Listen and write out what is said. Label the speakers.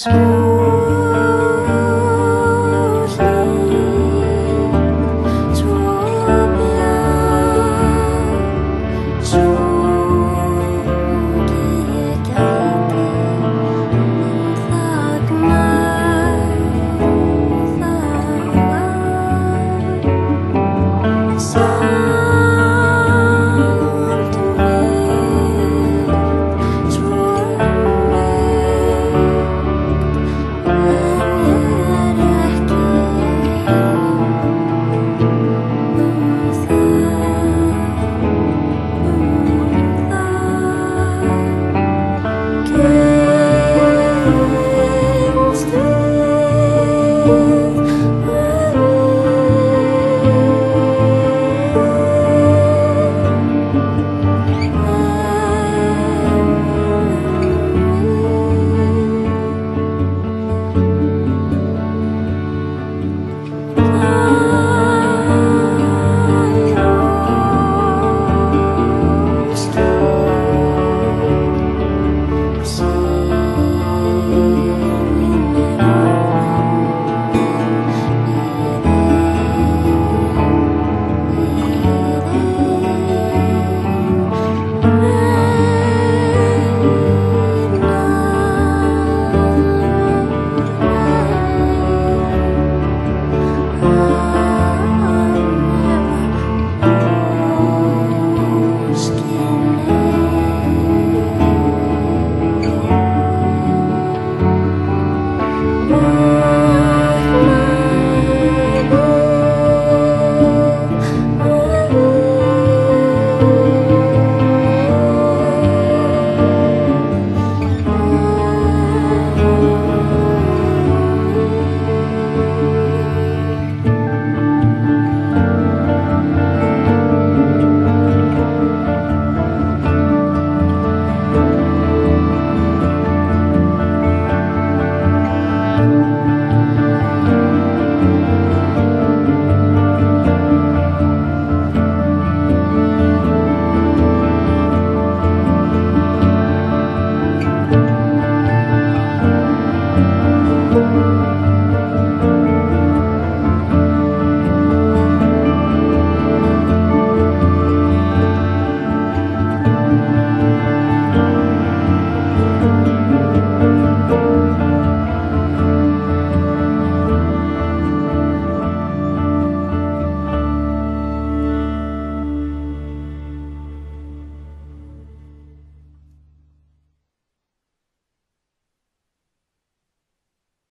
Speaker 1: Smoothly,